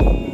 Oh.